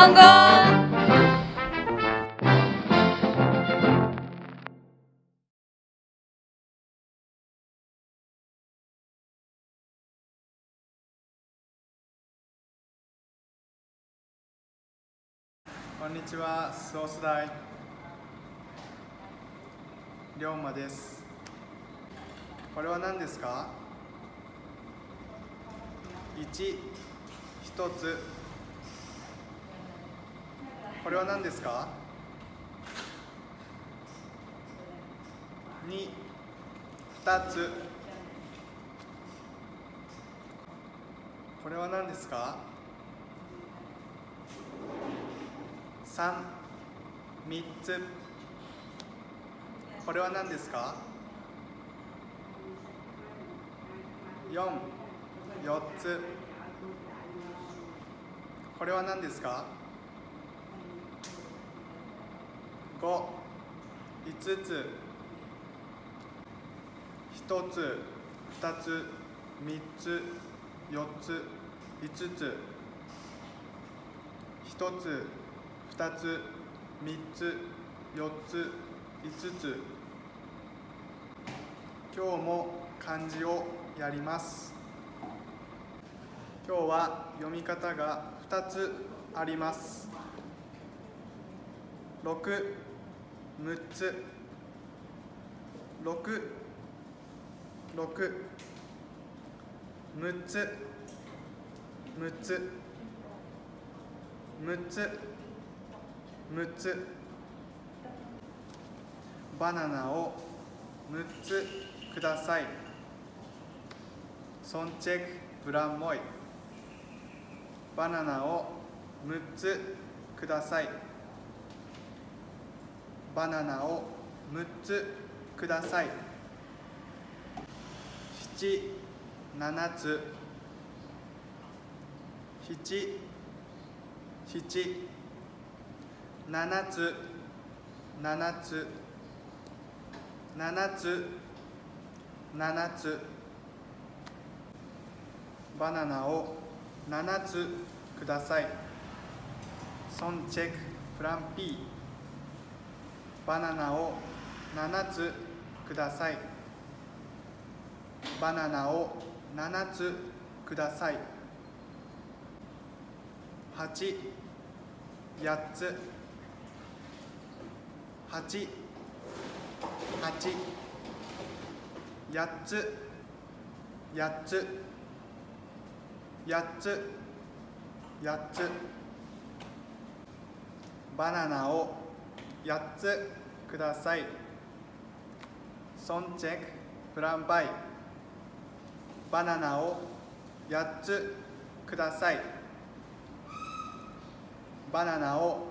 本語こんにちは、スオス大龍馬です。これは何ですか？一、一つ。これは何ですか？二、二つ。これは何ですか？三、三つ。これは何ですか？四、四つ。これは何ですか？五、五つ。一つ、二つ、三つ、四つ、五つ。一つ、二つ、三つ、四つ、五つ。今日も漢字をやります。今日は読み方が二つあります。六、六つ。六、六。六つ。六つ。六つ。6つバナナを6つくださいソンチェクブランモイバナナを6つくださいバナナを6つください。七七つ。七。七。七つ。七つ。七つ。七つ。バナナを七つください。ソンチェック。プラン P バナナを七つください。バナナを七つください。八八つ。八八。八つ。八つ。八つ。八つ。バナナを八つください。ソンチェックプランバイ。バナナを八つください。バナナを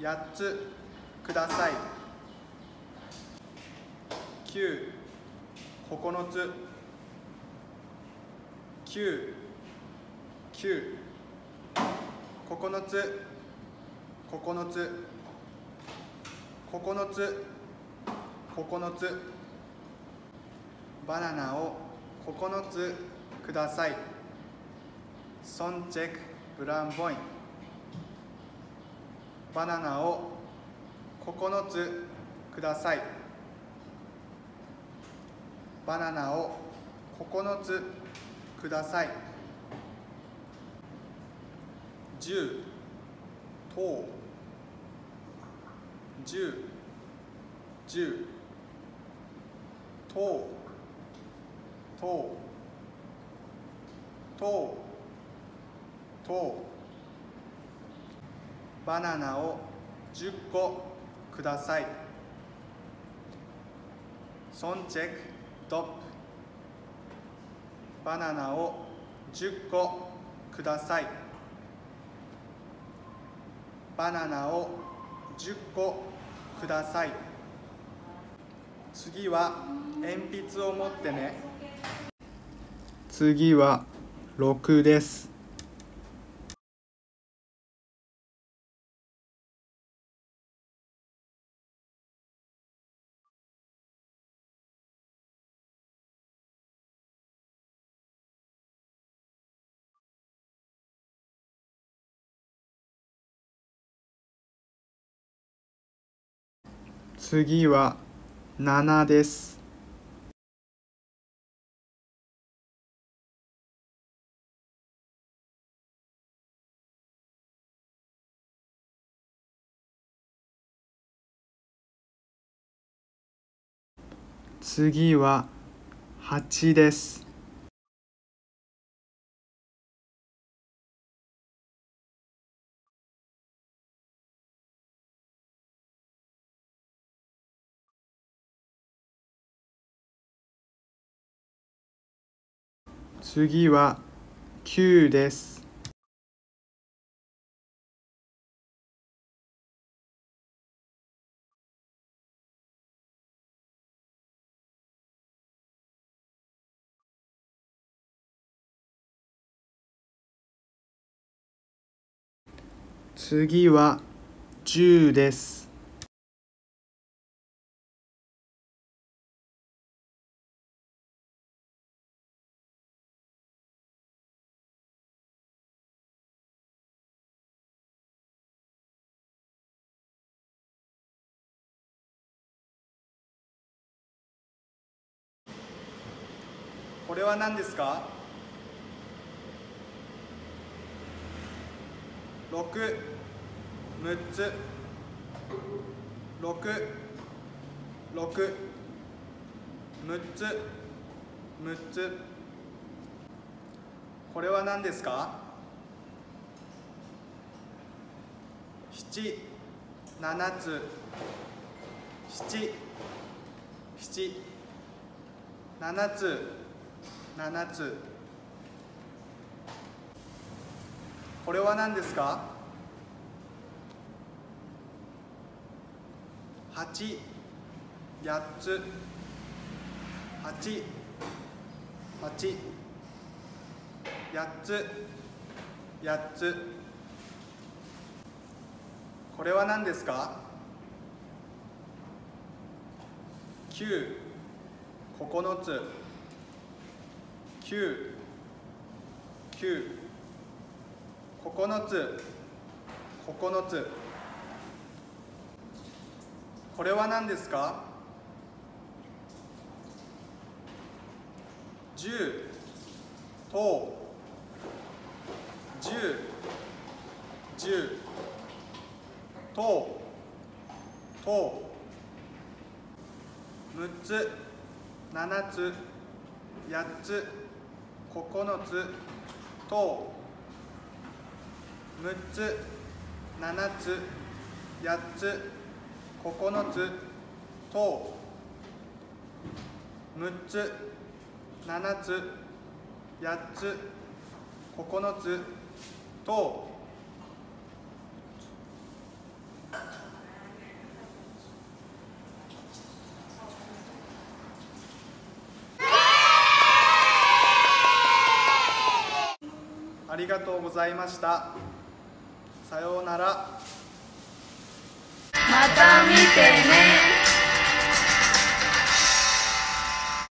八つください。九九つ。九九。九つ九つ。九つ九つバナナを九つください。ソンチェクブランボイン。バナナを9つください。バナナを9つください。10等10 10等等等等バナナを10個ください。ソンチェックトップバナナを10個ください。バナナを10個ください。次は鉛筆を持ってね。次は6です。次は7です。次は8です。次は9です。次は10です。これは何ですか？六六つ六六六つ六。つこれは何ですか？七七つ。七七。七つ。七つ。これは何ですか？八。八つ。八。八。八つ。八つ。これは何ですか？九。九つ。九九九つ九つこれは何ですか十等十十等等六つ七つ八つ9つ等6つ7つ8つ9つ等6つ7つ8つ9つ等りがとうございました。さようなら。また見てね